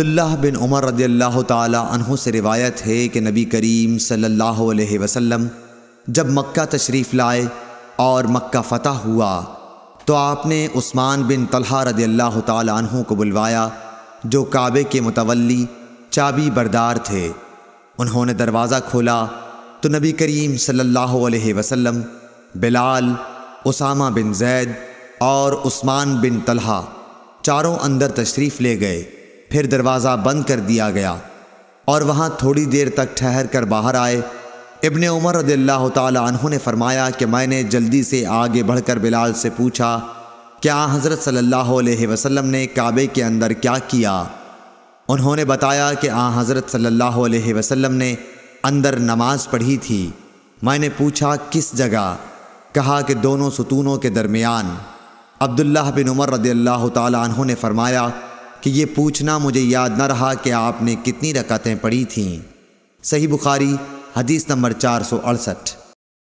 अब्दुल्ला बिन उमर रदी अल्लाह तहों से रिवायत है कि नबी करीम सल्लल्लाहु अलैहि वसल्लम जब मक्का तशरीफ़ लाए और मक्का फ़तह हुआ तो आपने उस्मान बिन तलहा रदी अल्लाह तहों को बुलवाया, जो काबे के मुतवली चाबी बरदार थे। उन्होंने दरवाज़ा खोला तो नबी करीम सल्लल्लाहु अलैहि वसल्लम, बिलाल, उसामा बिन जैद और उस्मान बिन तलहा चारों अंदर तशरीफ़ ले गए। फिर दरवाज़ा बंद कर दिया गया और वहाँ थोड़ी देर तक ठहर कर बाहर आए। इबन उमर रदल्ला तु ने फरमाया कि मैंने जल्दी से आगे बढ़कर बिलाल से पूछा, क्या हज़रत सल्लल्लाहु अलैहि वसल्लम ने काबे के अंदर क्या किया? उन्होंने बताया कि आ हज़रत सल्लल्लाहु अलैहि वसल्लम ने अंदर नमाज़ पढ़ी थी। मैंने पूछा, किस जगह? कहा कि दोनों सतूनों के दरमियान। अब्दुल्ला बिन उमर रदी अल्लाह ने फरमाया कि ये पूछना मुझे याद न रहा कि आपने कितनी रकतें पढ़ी थीं। सही बुखारी, हदीस नंबर चार सौ अड़सठ।